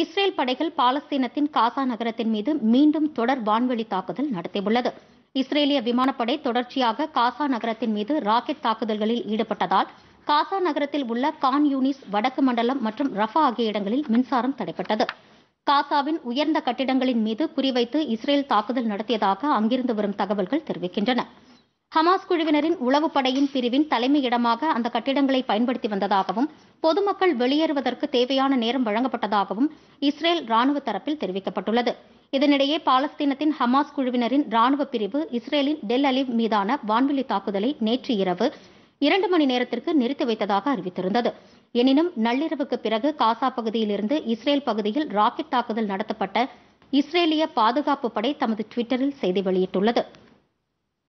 Israel படைகள் பாலஸ்தீனத்தின் காசா நகரத்தின் மீது மீண்டும் தொடர் வான்வெளி தாக்குதல் நடத்தியுள்ளது. இஸ்ரேலிய விமானப்படை தொடர்ச்சியாக காசா நகரத்தின் மீது ராக்கெட் தாக்குதல்களில் ஈடுபட்டதால் காசா நகரத்தில் உள்ள கான் யூனிஸ் வடக்கு மண்டலம் மற்றும் ரஃபா ஆகிய இடங்களில் மின்சாரம் தடைப்பட்டது. காசாவின் உயர்ந்த கட்டிடங்களின் மீது குறிவைத்து இஸ்ரேல் தாக்குதல் நடத்தியதாக அங்கிருந்து வரும் தகவல்கள் தெரிவிக்கின்றன. ஹமாஸ் குழுவினரின் உளவு படையின் பிரிவின் தலைமையிடமாக அந்த கட்டிடங்களை பயன்படுத்தி வந்ததாகவும் பொதுமக்கள் வெளியேறுவதற்கு தேவையான நேரம் வழங்கப்பட்டதாகவும் இஸ்ரேல் ராணுவ தரப்பில் தெரிவிக்கப்பட்டுள்ளது. இதனிடையே பாலஸ்தீனத்தின் ஹமாஸ் குழுவினரின் ராணுவ பிரிவு இஸ்ரேலின் டெல் அலிவ் மீதான வான்வெளி தாக்குதலை நேற்று இரவு இரண்டு மணி நேரத்திற்கு நிறுத்தி வைத்ததாக அறிவித்திருந்தது. எனினும் நள்ளிரவுக்கு பிறகு காசா பகுதியிலிருந்து இஸ்ரேல் பகுதியில் ராக்கெட் தாக்குதல் நடத்தப்பட்ட இஸ்ரேலிய பாதுகாப்பு படை தமது ட்விட்டரில் செய்தி வெளியிட்டுள்ளது.